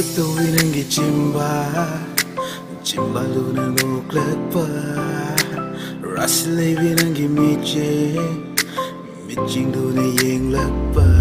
Ikaw ay nanggijimba Jimba lo na nguklet pa Rasilay binang gimiche Miching do na yeng lakpa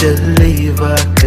to leave her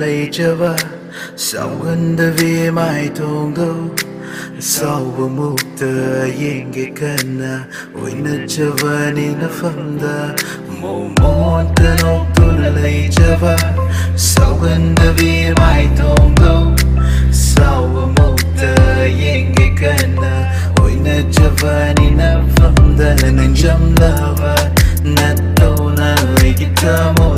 ꯂꯩꯖꯕ ꯆꯥꯎꯒꯟꯗꯕꯤ ꯃꯥꯏꯊꯣꯡꯗꯣ ꯆꯥꯎꯕ ꯃꯨꯛꯇ ꯌꯦꯡꯒꯦ ꯀꯟꯅ ꯑꯣꯏꯅꯖꯕꯅꯤꯅ ꯐꯝꯗ ꯃꯣꯃꯣꯟꯇ ꯅꯣꯛꯇꯨꯅ ꯂꯩꯖꯕ ꯆꯥꯎꯒꯟꯗꯕꯤ ꯃꯥꯏꯊꯣꯡꯗꯣ ꯆꯥꯎꯕ ꯃꯨꯛꯇ ꯌꯦꯡꯒꯦ ꯀꯟꯅ ꯑꯣꯏꯅꯖꯕꯅꯤꯅ ꯐꯝꯗ ꯅꯪ ꯆꯝꯂꯕ ꯅꯠꯇꯧꯅ ꯑꯩꯒꯤ ꯊꯃꯣ